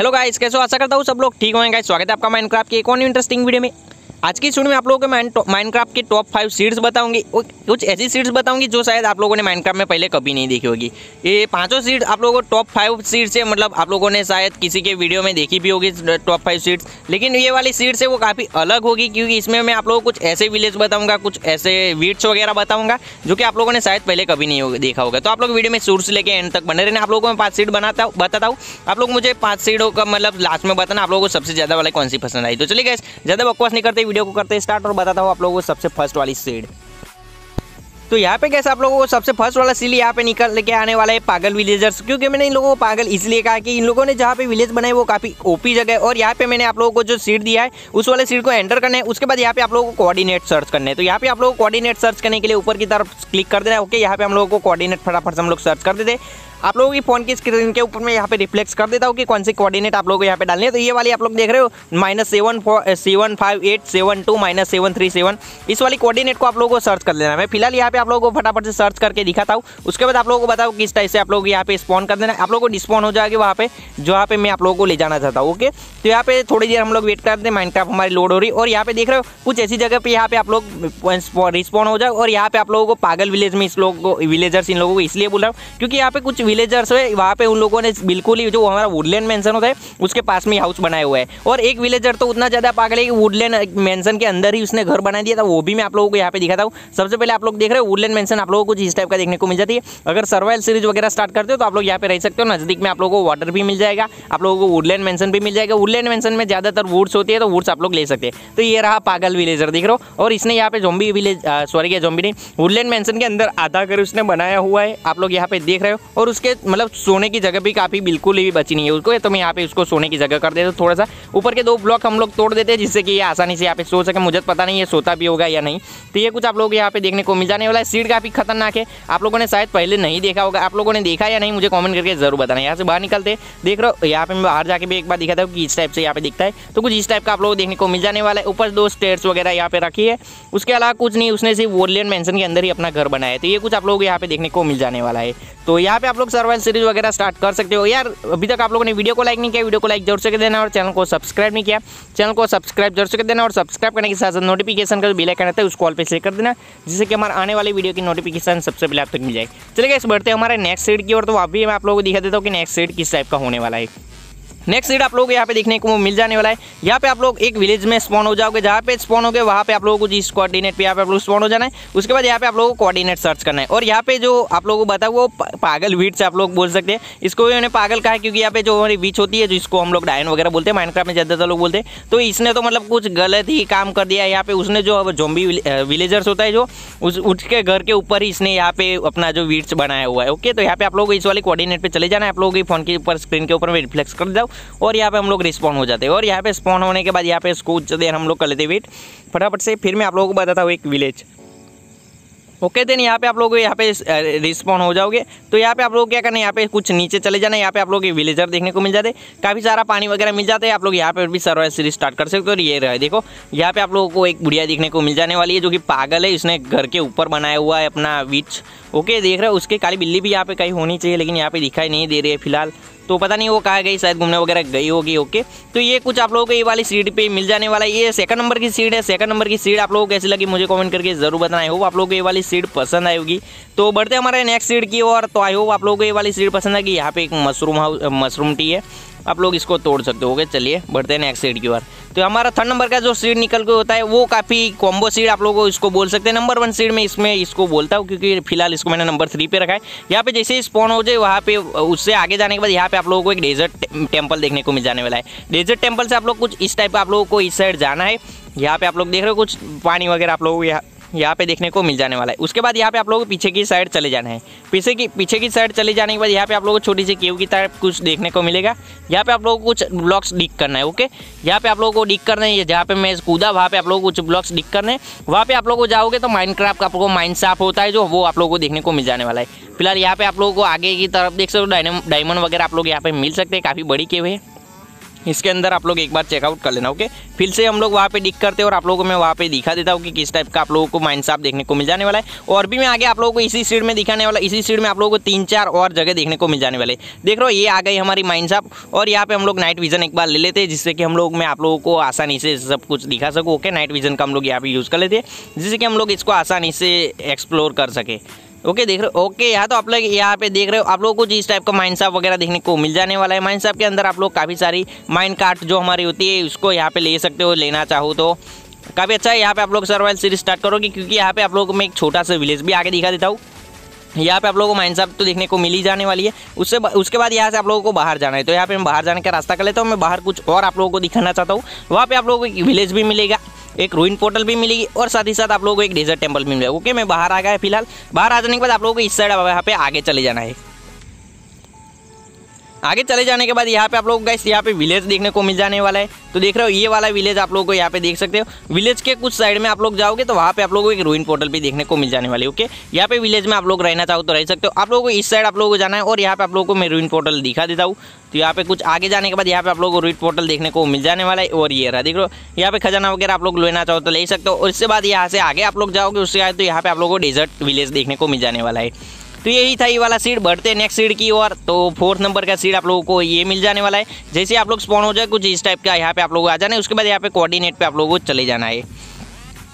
Hello guys कैसे हो? आशा करता हूँ सब लोग ठीक होंगे। गाइस स्वागत है आपका माइनक्राफ्ट की एक और इंटरेस्टिंग वीडियो में। आज की स्टूडियो में आप लोगों को माइनक्राफ्ट की टॉप फाइव सीड्स बताऊँगी। कुछ ऐसी सीड्स बताऊँगी जो शायद आप लोगों ने माइनक्राफ्ट में पहले कभी नहीं देखी होगी। ये पाँचों सीड्स आप लोगों को टॉप फाइव सीड्स है मतलब आप लोगों ने शायद किसी के वीडियो में देखी भी होगी टॉप फाइव सीड्स लेकिन ये वाली सीड्स है वो काफ़ी अलग होगी क्योंकि इसमें मैं आप लोगों को कुछ ऐसे विलेज बताऊँगा, कुछ ऐसे वीड्स वगैरह बताऊँगा, जो कि आप लोगों ने शायद पहले कभी नहीं देखा होगा। तो आप लोग वीडियो में सूर से लेकर एंड तक बने रहने। आप लोगों को मैं पाँच सीट बनाता हूँ बताता हूँ। आप लोग मुझे पाँच सीटों का मतलब लास्ट में बताना। आप लोगों को सबसे ज़्यादा वाला कौन सी पसंद आई? तो चलिए गए ज़्यादा बकवास नहीं करते। वीडियो को करते स्टार्ट और बताता हूँ आप लोगों को सबसे फ़र्स्ट वाली सीड तो यहाँ पे कैसे आप लोगों को सबसे फ़र्स्ट वाला सील यहाँ पे निकल लेके आने वाला है पागल विलेजर्स क्योंकि मैंने इन लोगों को पागल इसलिए कहा कि इन लोगों ने जहाँ पे विलेज बनाए, वो काफ़ी ओपी जगह है। और यहाँ पे मैंने आप लोगों को जो सीट दिया है, उस वाले सीट को एंटर करना है। उसके बाद यहाँ पे आप लोगों को कोऑर्डिनेट सर्च करना है। तो यहाँ पे आप लोगों को कोऑर्डिनेट सर्च करने के लिए ऊपर की तरफ़ क्लिक कर देना है। ओके यहाँ पे हम लोगों को कोऑर्डिनेट फटाफट से हम लोग सर्च कर देते आप लोगों की फ़ोन की स्क्रीन के ऊपर मैं यहाँ पे रिफ्लेक्स कर देता हूँ कि कौन से कोऑर्डिनेट आप लोगों को यहाँ पे डालने हैं तो ये वाली आप लोग देख रहे हो minus seven four seven five eight seven two minus seven three seven इस वाली कोऑर्डिनेट को आप लोगों को सर्च कर लेना मैं फ़िलहाल यहाँ पे आप लोगों को फटाफट से सर्च करके दिखाता हूँ उसके बाद आप लोगों को बताओ किस टाइप से आप लोग यहाँ पे स्पॉन कर देना आप लोगों को डिस्पॉन हो जाएगी वहाँ पे जो यहाँ पे मैं आप लोगों को ले जाना चाहता हूँ ओके तो यहाँ पे थोड़ी देर हम लोग वेट करते हैं माइंड हमारी लोड हो रही और यहाँ पे देख रहे हो कुछ ऐसी जगह पे यहाँ पे आप लोग रिस्पॉन्ड हो जाए और यहाँ पे आप लोगों को पागल विलेज में इस लोग को विलेजर्स इन लोगों को इसलिए बोल रहा हूँ क्योंकि यहाँ पे कुछ विलेजर्स है वहाँ पे उन लोगों ने बिल्कुल ही जो हमारा वुडलैंड मेंशन होता है, उसके पास में हाउस बनाया हुआ है। और एक विलेजर तो उतना ज़्यादा पागल है कि वुडलैंड मेंशन के अंदर ही उसने घर बना दिया था, वो भी मैं आप लोगों को यहाँ पे दिखाता हूँ। सबसे पहले आप लोग देख रहे हो वुडलैंड मेंशन आप लोगों को इस टाइप का देखने को मिल जाती है। अगर सर्वाइल सीरीज़ वगैरह स्टार्ट करते हो तो आप लोग यहाँ पे रह सकते हो, नज़दीक में आप लोगों को वाटर भी मिल जाएगा, आप लोगों को वुडलैंड मैंसन भी मिल जाएगा। वुडलैंड मैंसन में ज़्यादातर वुड्स होती है तो वुड्स आप लोग ले सकते हैं। तो ये रहा पागल विलेजर देख रहे हो? और इसने यहाँ पे जोम्बी विलेज सॉरी क्या जोम्बी नहीं वुडलैंड मेंशन के अंदर आधा कर उसने बनाया हुआ है, आप लोग यहाँ पे देख रहे हो। और उसके मतलब सोने की जगह भी काफ़ी बिल्कुल ही बची नहीं है उसको तो मैं यहाँ पे उसको सोने की जगह कर देता हूँ थोड़ा सा ऊपर के दो ब्लॉक हम लोग तोड़ देते हैं, जिससे कि ये आसानी से यहाँ पे सो सके। मुझे पता नहीं है सोता भी होगा या नहीं। तो ये कुछ आप लोग यहाँ पे देखने को मिल जाने वाला है। सीट काफ़ी खतरनाक है। आप लोगों ने शायद पहले नहीं देखा होगा। आप लोगों ने देखा या नहीं, मुझे कॉमेंट करके ज़रूर बताना। यहाँ से बाहर निकलते देख रहे हो, यहाँ पे मैं बाहर जाके भी एक बार दिखाता हूँ कि इस टाइप से यहाँ पे दिखता है। तो कुछ इस टाइप का आप लोग देखने को मिल जाने वाला है। ऊपर दो स्टेयर्स वगैरह यहाँ पे रखी है। उसके अलावा कुछ नहीं, उसने सिर्फ़ वोलियन मेंशन के अंदर ही अपना घर बनाया तो ये कुछ आप लोग यहाँ पे देखने को मिल जाने वाला है। तो यहाँ पे आप लोग सर्वाइल सीरीज़ वगैरह स्टार्ट कर सकते हो। यार, अभी तक आप लोगों ने वीडियो को लाइक नहीं किया वीडियो को लाइक ज़रूर से देना और चैनल को सब्सक्राइब नहीं किया। चैनल को सब्सक्राइब ज़रूर से देना और सब्सक्राइब करने के साथ साथ नोटिफिकेशन का बिल आइकन रहता है उस कॉल पर सेलेक्ट कर देना, जिससे कि हमारे आने वाली वीडियो की नोटिफिकेशन सबसे पहले आप तक मिल जाए। चलिए इस बढ़ते हमारे नेक्स्ट सीट की ओर। तो अभी मैं आप लोगों को दिखा देता हूँ कि नेक्स्ट सीट किस टाइप का होने वाला है। नेक्स्ट सीट आप लोग यहाँ पे देखने को मिल जाने वाला है। यहाँ पे आप लोग एक विलेज में स्पॉन हो जाओगे, जहाँ पे स्पॉन हो गए वहाँ पे आप लोगों को जिस कोऑर्डिनेट पे यहाँ पे आप लोग स्पॉन हो जाना है। उसके बाद यहाँ पे आप लोगों को कोऑर्डिनेट सर्च करना है। और यहाँ पे जो आप लोगों को बता वो पागल वीट से आप लोग बोल सकते हैं। इसको भी मैंने पागल कहा क्योंकि यहाँ पे जो हमारी बीच होती है जिसको हम लोग डायन वगैरह बोलते हैं माइनक्राफ्ट में ज़्यादातर लोग बोलते हैं। तो इसने तो मतलब कुछ गलत ही काम कर दिया है। यहाँ पे उसने जो जोम्बी विलेजर्स होता है, जो उस उसके घर के ऊपर ही इसने यहाँ पे अपना जो वीट्स बनाया हुआ है। ओके? तो यहाँ पे आप लोग इस वाले कोऑर्डिनेट पे चले जाना है। आप लोग फ़ोन के ऊपर स्क्रीन के ऊपर में रिफ्लेक्स कर जाओ और यहाँ पे हम लोग रिस्पॉन्ड हो जाते हैं और यहाँ पे स्पॉन होने के बाद यहाँ पे कुछ देर हम लोग कर लेते वेट फटाफट से फिर मैं आप लोगों को बताता हूँ एक विलेज ओके देन यहाँ पे आप लोग यहाँ पे रिस्पॉन्ड हो जाओगे तो यहाँ पे आप लोग क्या करना है यहाँ पे कुछ नीचे चले जाना यहाँ पे आप लोग विलेजर देखने को मिल जाते काफ़ी सारा पानी वगैरह मिल जाते है आप लोग यहाँ पे भी सर्वाइव सीरीज़ स्टार्ट कर सकते हो और ये रहे देखो यहाँ पे आप लोगों को एक बुढ़िया देखने को मिल जाने वाली है जो कि पागल है इसने घर के ऊपर बनाया हुआ है अपना विच ओके देख रहे हो उसके काली बिल्ली भी यहाँ पे कहीं होनी चाहिए लेकिन यहाँ पे दिखाई नहीं दे रही है फ़िलहाल तो पता नहीं वो कहाँ गई, शायद घूमने वगैरह गई होगी ओके तो ये कुछ आप लोगों को ये वाली सीट पे मिल जाने वाला है। ये सेकंड नंबर की सीट है सेकंड नंबर की सीट आप लोगों को कैसी लगी मुझे कमेंट करके ज़रूर बताना। आई होप आप लोगों को ये वाली सीट पसंद आएगी तो बढ़ते हमारे नेक्स्ट सीट की और तो आई होप आप लोगों को ये वाली सीट पसंद आएगी। यहाँ पे एक मशरूम हाउस मशरूम टी है। आप लोग इसको तोड़ सकते हो चलिए, बढ़ते हैं नेक्स्ट सीड की ओर। तो हमारा थर्ड नंबर का जो सीड निकल के होता है, वो काफ़ी कॉम्बो सीड आप लोगों इसको बोल सकते हैं। नंबर वन सीड में इसमें इसको बोलता हूँ, क्योंकि फ़िलहाल इसको मैंने नंबर थ्री पे रखा है। यहाँ पे जैसे स्पॉन हो जाए, वहाँ पे उससे आगे जाने के बाद यहाँ पे आप लोगों को एक डेजर्ट टेंपल देखने को मिल जाने वाला है। डेजर्ट टेंपल से आप लोग कुछ इस टाइप का आप लोगों को इस साइड जाना है। यहाँ पे आप लोग देख रहे हो, कुछ पानी वगैरह आप लोगों को यहाँ यहाँ पे देखने को मिल जाने वाला है। उसके बाद यहाँ पे आप लोगों को पीछे की साइड चले जाना है। पीछे की पीछे की साइड चले जाने के बाद यहाँ पे आप लोगों को छोटी सी केव की तरफ़ कुछ देखने को मिलेगा। यहाँ पे आप लोगों को कुछ ब्लॉक्स डिक करना है ओके यहाँ पे आप लोगों को डिक करना है जहाँ पे मैं कूदा, वहाँ पे आप लोगों को कुछ ब्लॉक्स डिक करने वहाँ पे आप लोगों को जाओगे तो माइंड क्राफ्ट आप लोगों को माइंड साफ़ होता है, जो वो आप लोगों को देखने को मिल जाने वाला है। फ़िलहाल यहाँ पे आप लोगों को आगे की तरफ़ देख सकते हो डायमंड वगैरह आप लोग यहाँ पे मिल सकते हैं, काफ़ी बड़ी केव है। इसके अंदर आप लोग एक बार चेकआउट कर लेना ओके फिर से हम लोग वहाँ पे डिक करते हैं और आप लोगों को मैं वहाँ पे दिखा देता हूँ कि किस टाइप का आप लोगों को माइंड साफ़ देखने को मिल जाने वाला है। और भी मैं आगे आप लोगों को इसी सीड में दिखाने वाला, इसी सीड में आप लोगों को तीन चार और जगह देखने को मिल जाने वाले। देख रहे हो, ये आ गई हमारी माइंड साफ़। और यहाँ पे हम लोग नाइट विजन एक बार ले लेते हैं, जिससे कि हम लोग, मैं आप लोगों को आसानी से सब कुछ दिखा सकूँ ओके नाइट विजन का हम लोग यहाँ पे यूज़ कर लेते हैं, जिससे कि हम लोग इसको आसानी से एक्सप्लोर कर सके। ओके, देख रहे हो। ओके, यहाँ तो आप लोग यहाँ पे देख रहे हो। आप लोगों को जिस टाइप का माइंड साफ़ वगैरह देखने को मिल जाने वाला है माइंड साफ़ के अंदर आप लोग काफ़ी सारी माइंड कार्ट जो हमारी होती है, उसको यहाँ पे ले सकते हो, लेना चाहो तो। काफ़ी अच्छा है, यहाँ पे आप लोग सर्वाइल सीरीज़ स्टार्ट करोगे, क्योंकि यहाँ पे आप लोगों को मैं एक छोटा सा विलेज भी आगे दिखा देता हूँ। यहाँ पे आप लोगों को माइंड साफ़ तो देखने को मिली जाने वाली है। उससे उसके बाद यहाँ से आप लोगों को बाहर जाना है। तो यहाँ पे मैं बाहर जाने का रास्ता कर लेता हूँ। मैं बाहर कुछ और आप लोगों को दिखाना चाहता हूँ। वहाँ पे आप लोगों को एक विलेज भी मिलेगा, एक रोइन पोर्टल भी मिलेगी और साथ ही साथ आप लोगों को एक डेजर्ट टेंपल भी मिलेगा। ओके, मैं बाहर आ गया फ़िलहाल। बाहर आ जाने के बाद आप लोगों को इस साइड यहाँ पे आगे चले जाना है। आगे चले जाने के बाद यहाँ पे आप लोग गैस यहाँ पे विलेज देखने को मिल जाने वाला है। तो देख रहे हो, ये वाला विलेज आप लोगों को यहाँ पे देख सकते हो। विलेज के कुछ साइड में आप लोग जाओगे तो वहाँ पे आप लोगों को एक रूइन पोर्टल भी देखने को मिल जाने वाली ओके यहाँ पे विलेज में आप लोग रहना चाहो तो रह सकते हो। आप लोगों को इस साइड आप लोगों को जाना है और यहाँ पे आप लोगों को मैं रूइन पोर्टल दिखा देता हूँ। तो यहाँ पे कुछ आगे जाने के बाद यहाँ पे आप लोगों को रूइन पोर्टल देखने को मिल जाने वाला है और ये रहा, देख लो यहाँ पे खजाना वगैरह आप लोग लेना चाहो तो ले सकते हो। और इसके बाद यहाँ से आगे आप लोग जाओगे, उससे आए तो यहाँ पे आप लोगों को डेजर्ट विलेज देखने को मिल जाने वाला है। तो यही था ये वाला सीड बढ़ते नेक्स्ट सीड की ओर। तो फोर्थ नंबर का सीड आप लोगों को ये मिल जाने वाला है। जैसे आप लोग स्पॉन हो जाए, कुछ इस टाइप का यहाँ पे आप लोग आ जाना है। उसके बाद यहाँ पे कोऑर्डिनेट पे आप लोगों को चले जाना है।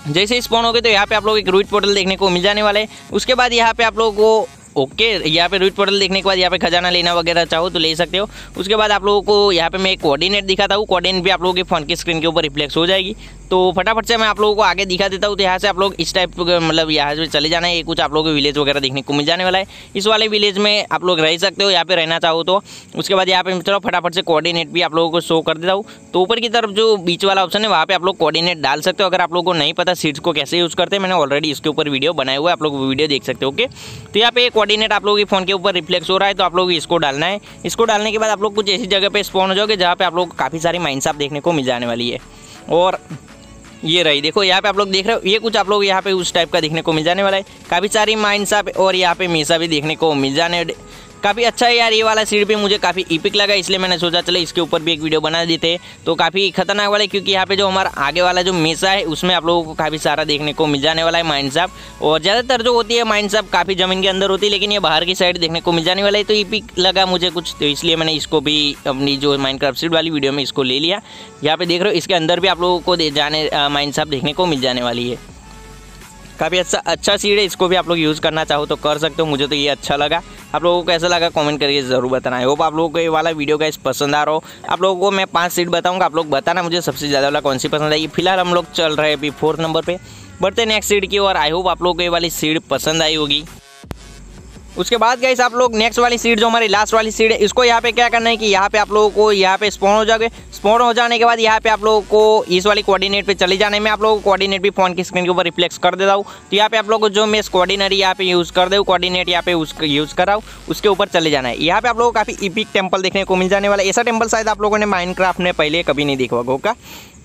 जैसे स्पॉन हो गए तो यहाँ पे आप लोग एक रूट पोर्टल देखने को मिल जाने वाला है। उसके बाद यहाँ पे आप लोगों को ओके, यहाँ पे रूट पोर्टल देखने के बाद यहाँ पे खजाना लेना वगैरह चाहो तो ले सकते हो। उसके बाद आप लोगों को यहाँ पे मैं एक कोऑर्डिनेट दिखाता हूँ। कोऑर्डिनेट भी आप लोगों के फ़ोन की स्क्रीन के ऊपर रिफ्लेक्स हो जाएगी। तो फटाफट से मैं आप लोगों को आगे दिखा देता हूँ। तो यहाँ से आप लोग इस टाइप मतलब यहाँ से चले जाना है। कुछ आप लोगों को विलेज वगैरह देखने को मिल जाने वाला है। इस वाले विलेज में आप लोग रह सकते हो। यहाँ पे रहना चाहो तो। उसके बाद यहाँ पे चलो फटाफट से कोऑर्डिनेट भी आप लोगों को शो कर देता हूँ। तो ऊपर की तरफ़ जो बीच वाला ऑप्शन है, वहाँ पे आप लोग कोऑर्डिनेट डाल सकते हो। अगर आप लोगों को नहीं पता सीट्स को कैसे यूज़ करते हैं, मैंने ऑलरेडी इसके ऊपर वीडियो बनाए हुआ है। आप लोग वीडियो देख सकते हो ओके तो यहाँ पे कोऑर्डिनेट आप लोगों के फ़ोन के ऊपर रिफ्लेक्स हो रहा है तो आप लोग इसको डालना है। इसको डालने के बाद आप लोग कुछ ऐसी जगह पे स्पॉन हो जाओगे जहाँ पे आप लोग काफ़ी सारी माइंड आप देखने को मिल जाने वाली है। और ये रही, देखो यहाँ पे आप लोग देख रहे हो, ये कुछ आप लोग यहाँ पे उस टाइप का देखने को मिल जाने वाला है। काफ़ी सारी माइंड और यहाँ पे मीसा भी देखने को मिल जाने काफ़ी अच्छा है यार, ये वाला सीट भी मुझे काफ़ी इपिक लगा, इसलिए मैंने सोचा चले इसके ऊपर भी एक वीडियो बना देते। तो काफ़ी खतरनाक वाला है, क्योंकि यहाँ पे जो हमारा आगे वाला जो मेसा है, उसमें आप लोगों को काफ़ी सारा देखने को मिल जाने वाला है माइंड साहब और ज़्यादातर जो होती है माइंड साहब काफ़ी ज़मीन के अंदर होती है, लेकिन ये बाहर की साइड देखने को मिल जाने वाला है तो इपिक लगा मुझे कुछ। तो इसलिए मैंने इसको भी अपनी जो माइंड सीट वाली वीडियो में इसको ले लिया। यहाँ पे देख रहे हो, इसके अंदर भी आप लोगों को जाने माइंड साहब देखने को मिल जाने वाली है। काफ़ी अच्छा अच्छा सीड है, इसको भी आप लोग यूज़ करना चाहो तो कर सकते हो, मुझे तो ये अच्छा लगा। आप लोगों को कैसा लगा कमेंट करके ज़रूर बताना। आई होप आप लोगों को ये वाला वीडियो का पसंद आ रहा हो। आप लोगों को मैं पाँच सीट बताऊँगा, आप लोग बताना मुझे सबसे ज़्यादा वाला कौन सी पसंद आई। फ़िलहाल हम लोग चल रहे हैं अभी फोर्थ नंबर पर बढ़ते नेक्स्ट सीट की और आई होप आप लोगों को ये वाली सीट पसंद आई होगी। उसके बाद गए आप लोग नेक्स्ट वाली सीट जो हमारी लास्ट वाली सीट है इसको यहाँ पे क्या करना है कि यहाँ पे आप लोगों को यहाँ पे स्पॉन हो जाओगे स्पॉन हो जाने के बाद यहाँ पे आप लोगों को इस वाली कोऑर्डिनेट पे चले जाने में आप लोगों को कोऑर्डिनेट भी फ़ोन की स्क्रीन के ऊपर रिफ्लेक्स कर देता हूँ तो यहाँ पे आप लोग को जो मैं कोऑर्डिनरी यहाँ पे यूज़ कर दे कोऑर्डिनेट यहाँ पे यूज़ कराऊँ उसके ऊपर चले जाना है यहाँ पे आप लोगों को काफ़ी इपिक टेंपल देखने को मिल जाने वाला ऐसा टेंपल शायद आप लोगों ने माइंड में पहले कभी नहीं देखा होगा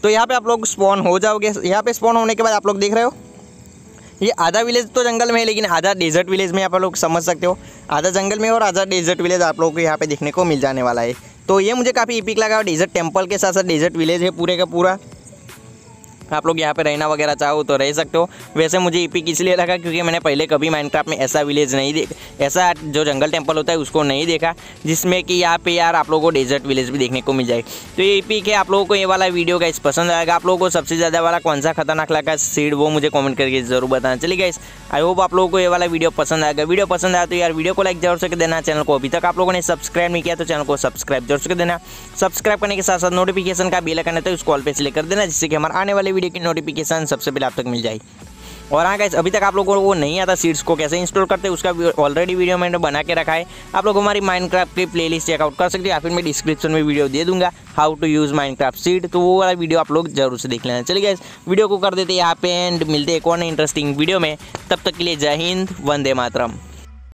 तो यहाँ पे आप लोग स्पॉन हो जाओगे यहाँ पे स्पॉन होने के बाद आप लोग देख रहे हो ये आधा विलेज तो जंगल में है, लेकिन आधा डेजर्ट विलेज में आप लोग समझ सकते हो। आधा जंगल में और आधा डेजर्ट विलेज आप लोगों को यहाँ पे देखने को मिल जाने वाला है। तो ये मुझे काफ़ी इपिक लगा डेजर्ट टेंपल के साथ साथ डेजर्ट विलेज है पूरे का पूरा। आप लोग यहाँ पे रहना वगैरह चाहो तो रह सकते हो। वैसे मुझे ईपिक इसलिए लगा? क्योंकि मैंने पहले कभी माइनक्राफ्ट में ऐसा विलेज नहीं देख ऐसा जो जंगल टेंपल होता है उसको नहीं देखा, जिसमें कि यहाँ पे यार आप लोगों को डेजर्ट विलेज भी देखने को मिल जाए। तो ये ईपिक है आप लोगों को ये वाला वीडियो का पसंद आएगा। आप लोगों को सबसे ज़्यादा वाला कौन सा खतरनाक लगा? सीड वो मुझे कॉमेंट करके ज़रूर बताना। चलिए गाइस आई होप आप लोगों को ये वाला वीडियो पसंद आएगा। वीडियो पसंद आया तो यार वीडियो को लाइक ज़रूर से देना। चैनल को अभी तक आप लोगों ने सब्सक्राइब नहीं किया तो चैनल को सब्सक्राइब ज़रूर से देना। सब्सक्राइब करने के साथ साथ नोटिफिकेशन का बिल करना तो उस कॉल पे सिलेक्ट कर देना, जिससे कि हमारे आने वाले वीडियो की नोटिफिकेशन सबसे पहले आप तक मिल जाए और हाँ गाइस अभी तक आप लोगों को नहीं आता सीड्स को कैसे इंस्टॉल करते हैं, उसका ऑलरेडी वीडियो मैंने बना के रखा है। आप लोग हमारी माइनक्राफ्ट की प्लेलिस्ट चेकआउट कर सकते हैं, या फिर मैं डिस्क्रिप्शन में वीडियो दे दूँगा how to use Minecraft seed तो वो वाला वीडियो आप लोग ज़रूर से देख लेना। चलिए गाइस वीडियो को कर देते यहाँ पे एंड मिलते एक और इंटरेस्टिंग वीडियो में। तब तक के लिए जय हिंद, वंदे मातरम।